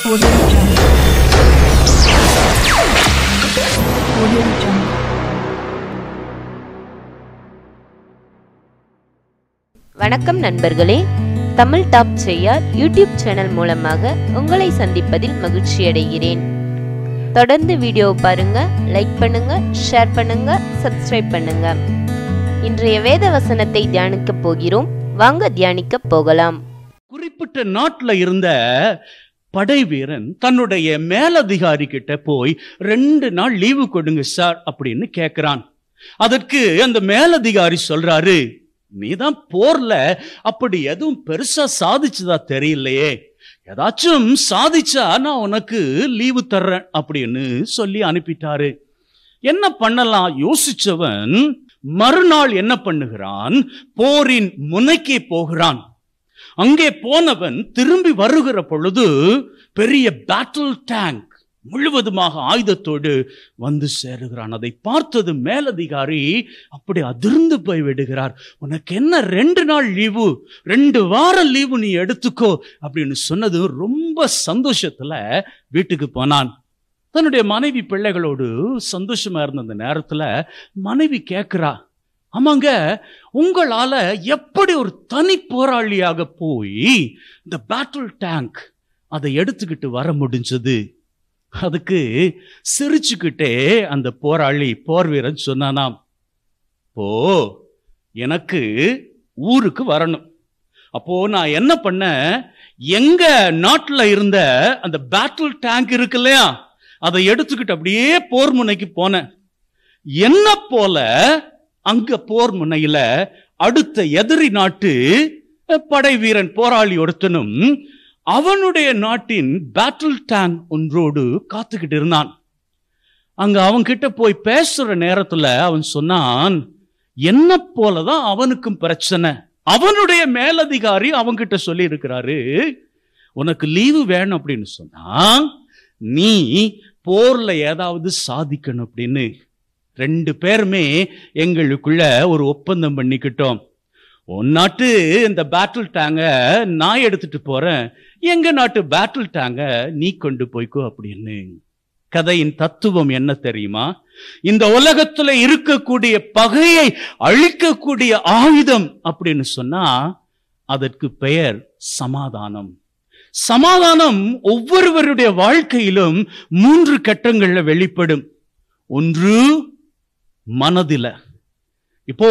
Audio Jungle. Audio Jungle. வணக்கம் நண்பர்களே தமிழ் டாப் செய்யார் யூடியூப் சேனல் மூலமாக உங்களை சந்திப்பதில் மகிழ்ச்சி அடைகிறேன் தொடர்ந்து வீடியோ பாருங்க லைக் பண்ணுங்க ஷேர் பண்ணுங்க சப்ஸ்கிரைப் பண்ணுங்க இன்றைய வேத வசனத்தை தியானிக்க போகிறோம் வாங்க தியானிக்க போகலாம் குறிப்பிட்ட நாட்டில் இருந்த படை வீரன் தன்னுடைய மேலதிகாரி கிட்ட போய் ரெண்டு நாள் லீவு கொடுங்க சார் அப்படின்னு கேட்கிறான் அதற்கு அந்த மேலதிகாரி சொல்றாரு நீதான் போர்ல அப்படி எதுவும் பெருசா சாதிச்சதா தெரியலையே. ஏதாச்சும் சாதிச்சா நான் உனக்கு லீவு தர்றேன் அப்படின்னு சொல்லி அனுப்பிட்டாரு. என்ன பண்ணலாம்? யோசிச்சவன் மறுநாள் என்ன பண்ணுகிறான்? போரின் முனைக்கே போகிறான். அங்கே போனவன் திரும்பி வருகிற பொழுது பெரிய பேட்டில் டேங்க் முழுவதுமாக ஆயுதத்தோடு வந்து சேருகிறான். அதை பார்த்தது மேலதிகாரி அப்படி அதிர்ந்து போய் விடுகிறார். உனக்கு என்ன ரெண்டு நாள் லீவு? ரெண்டு வாரம் லீவு நீ எடுத்துக்கோ அப்படின்னு சொன்னது ரொம்ப சந்தோஷத்துல வீட்டுக்கு போனான். தன்னுடைய மனைவி பிள்ளைகளோடு சந்தோஷமா இருந்த அந்த நேரத்துல மனைவி கேட்கிறா ஆமாங்க உங்களால எப்படி ஒரு தனி போராளியாக போய் இந்த பேட்டில் டேங்க் அதை எடுத்துக்கிட்டு வர முடிஞ்சது? அதுக்கு சிரிச்சுக்கிட்டே அந்த போராளி போர் வீரன் சொன்னானாம் போ எனக்கு ஊருக்கு வரணும். அப்போ நான் என்ன பண்ணேன் எங்க நாட்டில் இருந்த அந்த பேட்டில் டேங்க் இருக்கு இல்லையா அதை எடுத்துக்கிட்டு அப்படியே போர் முனைக்கு போனேன். என்ன போல அங்க போர் முனையில அடுத்த எதிரி நாட்டு படை வீரன் போராளி ஒருத்தனும் அவனுடைய நாட்டின் பேட்டில் டேங் ஒன்றோடு காத்துக்கிட்டு இருந்தான். அங்க அவன்கிட்ட போய் பேசுற நேரத்துல அவன் சொன்னான் என்ன போலதான் அவனுக்கும் பிரச்சனை. அவனுடைய மேலதிகாரி அவன்கிட்ட சொல்லி இருக்கிறாரு உனக்கு லீவு வேணும் அப்படின்னு சொன்னா நீ போர்ல ஏதாவது சாதிக்கணும் அப்படின்னு ரெண்டு பேருமே எங்களுக்குள்ள ஒரு ஒப்பந்தம் பண்ணிக்கிட்டோம். உன் நாட்டு இந்த பேட்டில் டேங்க நான் எடுத்துட்டு போறேன். எங்க நாட்டு பேட்டில் டேங்க நீ கொண்டு போய்க்கோ அப்படின்னு. கதையின் தத்துவம் என்ன தெரியுமா? இந்த உலகத்துல இருக்கக்கூடிய பகையை அழிக்கக்கூடிய ஆயுதம் அப்படின்னு சொன்னா அதற்கு பெயர் சமாதானம். சமாதானம் ஒவ்வொருவருடைய வாழ்க்கையிலும் மூன்று கட்டங்கள்ல வெளிப்படும். ஒன்று மனதில. இப்போ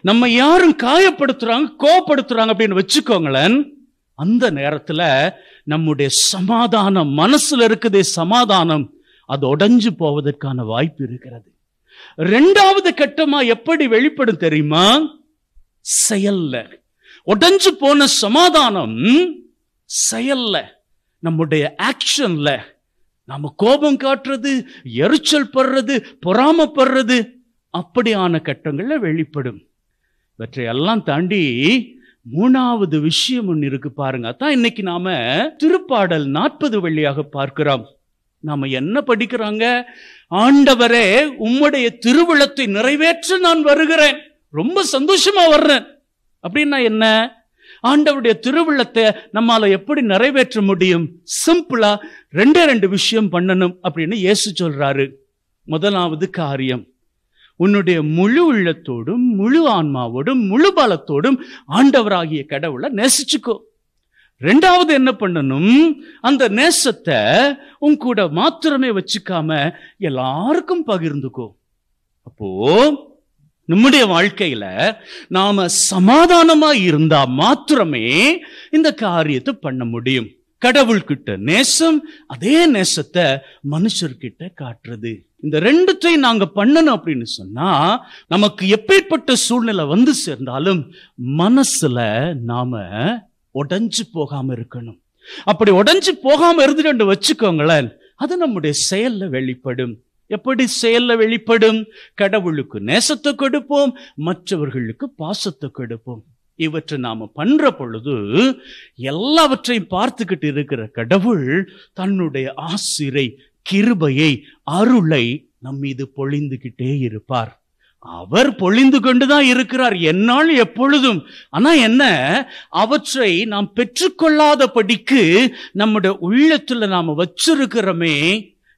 நம்ம யாரும் காயப்படுத்துறாங்க கோபப்படுத்துறாங்க அப்படின்னு வச்சுக்கோங்களேன் அந்த நேரத்துல நம்முடைய சமாதானம் மனசுல இருக்குதே சமாதானம் அது உடஞ்சு போவதற்கான வாய்ப்பு இருக்கிறது. ரெண்டாவது கட்டமா எப்படி வெளிப்படும் தெரியுமா? செயல்ல. உடஞ்சு போன சமாதானம் செயல்ல. நம்முடைய ஆக்ஷன்ல நாம கோபம் காட்டுறது எரிச்சல் படுறது பொறாமப்படுறது அப்படியான கட்டங்களில் வெளிப்படும். இவற்றையெல்லாம் தாண்டி மூணாவது விஷயம் ஒன்று இருக்கு பாருங்க. அதான் இன்னைக்கு நாம திருப்பாடல் நாற்பது வழியாக பார்க்கிறோம். நாம என்ன படிக்கிறாங்க? ஆண்டவரே உம்முடைய திருவிழத்தை நிறைவேற்ற நான் வருகிறேன். ரொம்ப சந்தோஷமா வர்றேன். அப்படின்னா என்ன? ஆண்டவருடைய திருவிழத்தை நம்மால எப்படி நிறைவேற்ற முடியும்? சிம்பிளா ரெண்டே ரெண்டு விஷயம் பண்ணணும் அப்படின்னு இயேசு சொல்றாரு. முதலாவது காரியம். உன்னுடைய முழு உள்ளத்தோடும் முழு ஆன்மாவோடும் முழு பலத்தோடும் ஆண்டவராகிய கடவுளை நேசிச்சுக்கோ. ரெண்டாவது என்ன பண்ணணும்? அந்த நேசத்தை உன் கூட மாத்திரமே வச்சுக்காம எல்லாருக்கும் பகிர்ந்துக்கோ. அப்போ நம்முடைய வாழ்க்கையில நாம சமாதானமா இருந்தா மாத்திரமே இந்த காரியத்தை பண்ண முடியும். கடவுள்கிட்ட நேசம் அதே நேசத்தை மனுஷர்கிட்ட காட்டுறது. இந்த ரெண்டுத்தையும் நாங்க பண்ணணும் அப்படின்னு சொன்னா நமக்கு எப்பேற்பட்ட சூழ்நிலை வந்து சேர்ந்தாலும் மனசுல நாம உடஞ்சு போகாம இருக்கணும். அப்படி உடஞ்சு போகாம இருந்துட்டு வச்சுக்கோங்களேன் அது நம்முடைய செயல்ல வெளிப்படும். எப்படி செயல்ல வெளிப்படும்? கடவுளுக்கு நேசத்தை கொடுப்போம் மற்றவர்களுக்கு பாசத்தை கொடுப்போம். இவற்றை நாம பண்ற பொழுது எல்லாவற்றையும் பார்த்துக்கிட்டு இருக்கிற கடவுள் தன்னுடைய ஆசிரை கிருபையை அருளை நம் மீது பொழிந்துகிட்டே இருப்பார். அவர் பொழிந்து கொண்டுதான் இருக்கிறார் என்னால் எப்பொழுதும். ஆனா என்ன? அவற்றை நாம் பெற்றுக்கொள்ளாதபடிக்கு நம்முடைய உள்ளத்துல நாம வச்சிருக்கிறோமே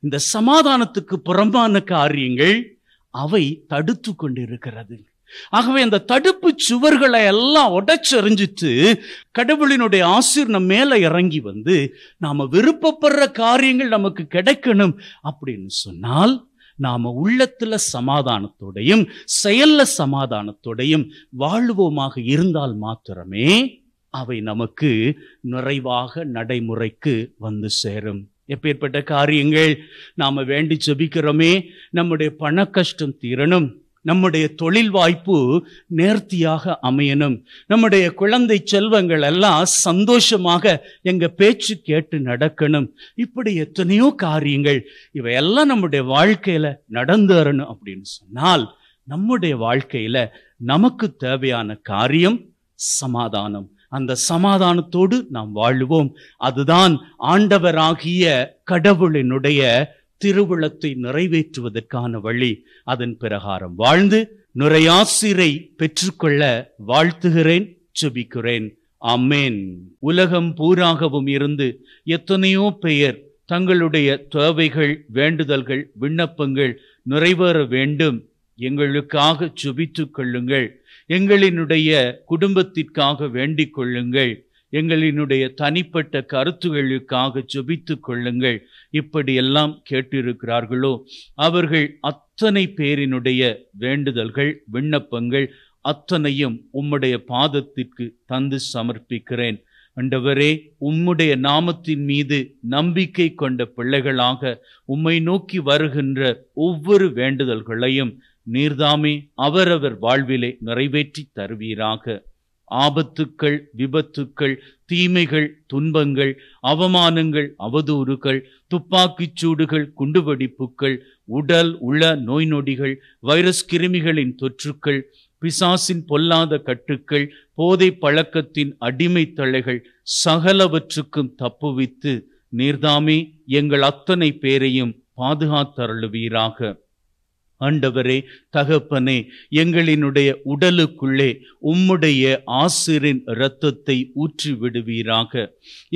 இந்த சமாதானத்துக்கு புறம்பான காரியங்கள் அவை தடுத்து கொண்டிருக்கிறது. ஆகவே அந்த தடுப்பு சுவர்களை எல்லாம் உடைச்செறிஞ்சிட்டு கடவுளினுடைய ஆசிர் நம்ம மேல இறங்கி வந்து நாம விருப்பப்படுற காரியங்கள் நமக்கு கிடைக்கணும் அப்படின்னு சொன்னால் நாம உள்ளத்துல சமாதானத்தோடையும் செயல்ல சமாதானத்தோடையும் வாழ்வோமாக இருந்தால் மாத்திரமே அவை நமக்கு நிறைவாக நடைமுறைக்கு வந்து சேரும். எப்பேற்பட்ட காரியங்கள் நாம வேண்டி ஜெபிக்கிறோமே நம்முடைய பண கஷ்டம் தீரணும் நம்முடைய தொழில் வாய்ப்பு நேர்த்தியாக அமையணும். நம்முடைய குழந்தை செல்வங்கள் எல்லாம் சந்தோஷமாக எங்க பேச்சு கேட்டு நடக்கணும். இப்படி எத்தனையோ காரியங்கள் இவையெல்லாம் நம்முடைய வாழ்க்கையில நடந்துறணும் அப்படின்னு சொன்னால் நம்முடைய வாழ்க்கையில நமக்கு தேவையான காரியம் சமாதானம். அந்த சமாதானத்தோடு நாம் வாழுவோம். அதுதான் ஆண்டவராகிய கடவுளினுடைய திருவிழத்தை நிறைவேற்றுவதற்கான வழி அதன் பிரகாரம். வாழ்ந்து நுரையாசிரை பெற்றுக்கொள்ள வாழ்த்துகிறேன் செபிக்கிறேன். அம்மேன் உலகம் பூராகவும் இருந்து எத்தனையோ பெயர் தங்களுடைய தேவைகள் வேண்டுதல்கள் விண்ணப்பங்கள் நிறைவேற வேண்டும். எங்களுக்காக சுபித்து கொள்ளுங்கள். எங்களினுடைய குடும்பத்திற்காக வேண்டிக் கொள்ளுங்கள். எங்களினுடைய தனிப்பட்ட கருத்துகளுக்காக ஜொபித்து கொள்ளுங்கள். இப்படியெல்லாம் கேட்டிருக்கிறார்களோ அவர்கள் அத்தனை பேரினுடைய வேண்டுதல்கள் விண்ணப்பங்கள் அத்தனையும் உம்முடைய பாதத்திற்கு தந்து சமர்ப்பிக்கிறேன். அண்டவரே உம்முடைய நாமத்தின் மீது நம்பிக்கை கொண்ட பிள்ளைகளாக உம்மை நோக்கி வருகின்ற ஒவ்வொரு வேண்டுதல்களையும் நீர்தாமே அவரவர் வாழ்விலே நிறைவேற்றி தருவீராக. ஆபத்துக்கள் விபத்துக்கள் தீமைகள் துன்பங்கள் அவமானங்கள் அவதூறுகள் துப்பாக்கிச் சூடுகள் குண்டுவெடிப்புகள் உடல் உள நோய் நொடிகள் வைரஸ் கிருமிகளின் தொற்றுக்கள் பிசாசின் பொல்லாத கட்டுக்கள் போதை பழக்கத்தின் அடிமை தலைகள் சகலவற்றுக்கும் தப்புவித்து நீர்தாமே எங்கள் அத்தனை பேரையும் பாதுகாத்தருளுவீராக. ஆண்டவரே தகப்பனே எங்களினுடைய உடலுக்குள்ளே உம்முடைய ஆசிரின் இரத்தத்தை ஊற்றி விடுவீராக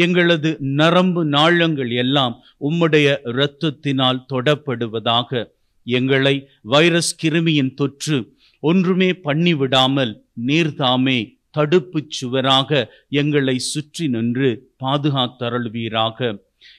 எங்களது நரம்பு நாளங்கள் எல்லாம் உம்முடைய இரத்தத்தினால் தொடப்படுவதாக. எங்களை வைரஸ் கிருமியின் தொற்று ஒன்றுமே பண்ணிவிடாமல் நீர்தாமே தடுப்புச் சுவராக எங்களை சுற்றி நின்று பாதுகாத்தருள்வீராக.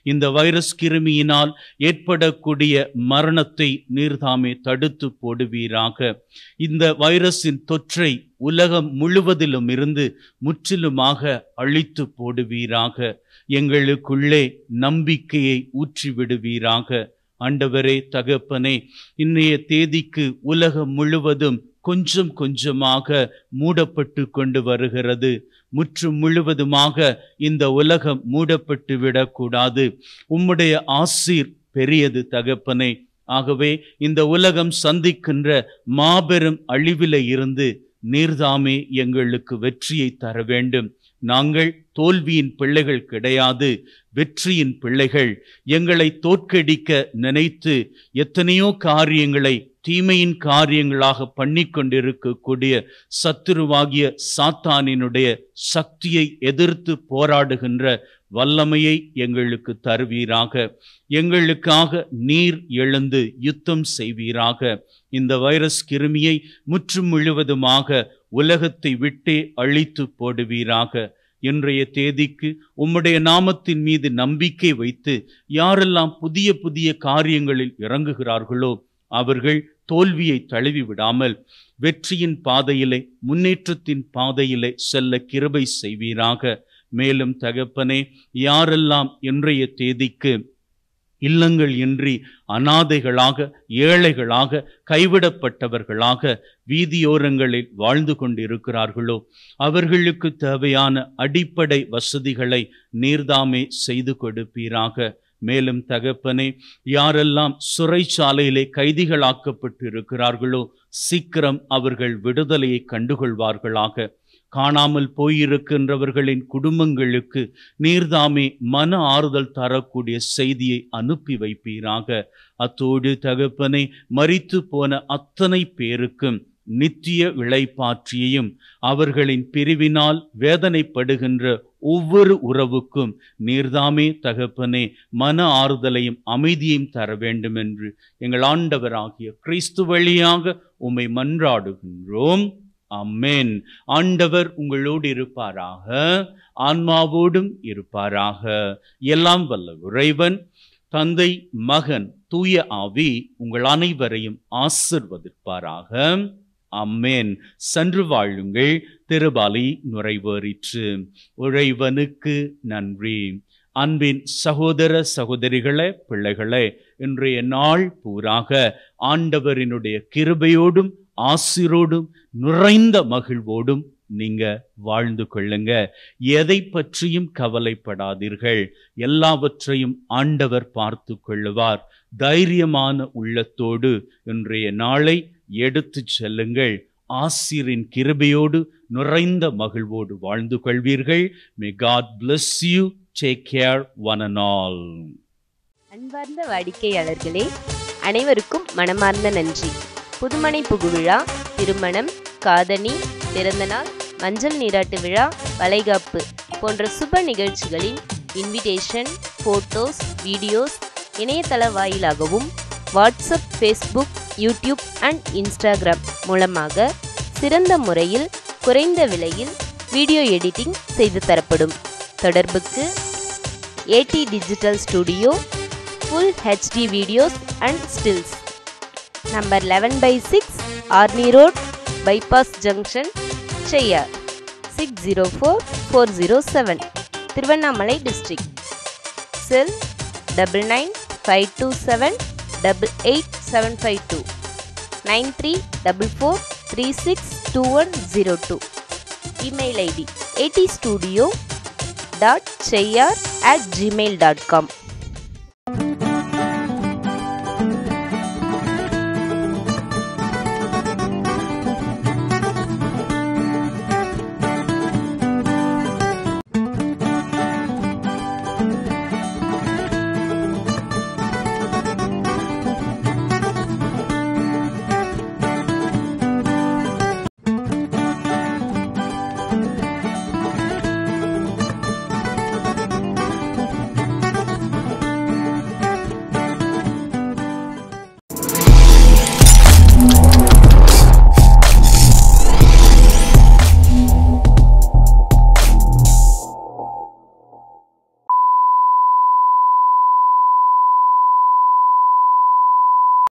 இந்த வைரஸ் கிருமியினால் ஏற்படக்கூடிய மரணத்தை நீர்தாமே தடுத்து போடுவீராக. இந்த வைரஸின் தொற்றை உலகம் முழுவதிலும் இருந்து முற்றிலுமாக அழித்து போடுவீராக. எங்களுக்குள்ளே நம்பிக்கையை ஊற்றிவிடுவீராக அண்டவரே ஆண்டவரே தகப்பனே இன்றைய தேதிக்கு உலகம் முழுவதும் கொஞ்சம் கொஞ்சமாக மூடப்பட்டு கொண்டு வருகிறது. முற்றும் முழுவதுமாக இந்த உலகம் மூடப்பட்டு விடக்கூடாது. உம்முடைய ஆசீர் பெரியது தகப்பனை. ஆகவே இந்த உலகம் சந்திக்கின்ற மாபெரும் அழிவில இருந்து நீர்தாமே எங்களுக்கு வெற்றியை தர வேண்டும். நாங்கள் தோல்வியின் பிள்ளைகள் கிடையாது வெற்றியின் பிள்ளைகள். எங்களை தோற்கடிக்க நினைத்து எத்தனையோ காரியங்களை தீமையின் காரியங்களாக பண்ணி கொண்டிருக்கக்கூடிய சத்துருவாகிய சாத்தானினுடைய சக்தியை எதிர்த்து போராடுகின்ற வல்லமையை எங்களுக்கு தருவீராக. எங்களுக்காக நீர் எழுந்து யுத்தம் செய்வீராக. இந்த வைரஸ் கிருமியை முற்றும் முழுவதுமாக உலகத்தை விட்டே அழித்து போடுவீராக. இன்றைய தேதிக்கு உம்முடைய நாமத்தின் மீது நம்பிக்கை வைத்து யாரெல்லாம் புதிய புதிய காரியங்களில் இறங்குகிறார்களோ அவர்கள் தோல்வியை தழுவி விடாமல் வெற்றியின் பாதையிலே முன்னேற்றத்தின் பாதையிலே செல்ல கிருபை செய்வீராக. மேலும் தகப்பனே யாரெல்லாம் இன்றைய தேதிக்கு இல்லங்கள் இன்றி அனாதைகளாக ஏழைகளாக கைவிடப்பட்டவர்களாக வீதியோரங்களில் வாழ்ந்து கொண்டிருக்கிறார்களோ அவர்களுக்கு தேவையான அடிப்படை வசதிகளை நீர்தாமே செய்து கொடுப்பீராக. மேலும் தகப்பனே யாரெல்லாம் சிறைச்சாலையிலே கைதிகளாக்கப்பட்டு இருக்கிறார்களோ சீக்கிரம் அவர்கள் விடுதலையை கண்டுகொள்வார்களாக. காணாமல் போயிருக்கின்றவர்களின் குடும்பங்களுக்கு நீர்தாமே மன ஆறுதல் தரக்கூடிய செய்தியை அனுப்பி வைப்பீராக. அத்தோடு தகப்பனை மறித்து போன அத்தனை பேருக்கும் நித்திய விளைப்பாற்றியையும் அவர்களின் பிரிவினால் வேதனைப்படுகின்ற ஒவ்வொரு உறவுக்கும் நீர்தாமே தகப்பனே மன ஆறுதலையும் அமைதியையும் தர வேண்டும் என்று எங்கள் ஆண்டவராகிய கிறிஸ்து வழியாக உம்மை மன்றாடுகின்றோம். அம்மேன் ஆண்டவர் உங்களோடு இருப்பாராக. ஆன்மாவோடும் இருப்பாராக. எல்லாம் வல்ல உறைவன் தந்தை மகன் தூய ஆவி உங்கள் அனைவரையும் ஆசிர்வதிப்பாராக. அம்மேன் சென்று வாழுங்கள் திருபாலி நுரைவேறிற்று. உழைவனுக்கு நன்றி. அன்பின் சகோதர சகோதரிகளே பிள்ளைகளே இன்றைய நாள் பூராக ஆண்டவரினுடைய கிருபையோடும் ஆசிரோடும் நிறைந்த மகிழ்வோடும் நீங்க வாழ்ந்து கொள்ளுங்க. எதை பற்றியும் கவலைப்படாதீர்கள். எல்லாவற்றையும் ஆண்டவர் பார்த்து கொள்ளுவார். தைரியமான உள்ளத்தோடு இன்றைய நாளை எடுத்து செல்லுங்கள். ஆசிரின் கிருபையோடு நிறைந்த மகிழ்வோடு வாழ்ந்து கொள்வீர்கள். May God bless you take care one and all அன்பார்ந்த வாடிக்கையாளர்களே அனைவருக்கும் மனமார்ந்த நன்றி. புதுமனை புகுவிழா திருமணம் காதணி பிறந்தநாள் மஞ்சள் நீராட்டு விழா வளைகாப்பு போன்ற சுப நிகழ்ச்சிகளின் இன்விடேஷன் ஃபோட்டோஸ் வீடியோஸ் இணையதள வாயிலாகவும் WhatsApp Facebook YouTube and Instagram மூலமாக சிறந்த முறையில் குறைந்த விலையில் வீடியோ எடிட்டிங் செய்து தரப்படும். தொடர்புக்கு A D digital studio full HD videos and stills number 11 by 6 Army Road Bypass Junction Cheyyar 604-407 Thiruvannamalai District Cell 99527-88752 9344362102 Email ID 80studio dot cheyyar at gmail.com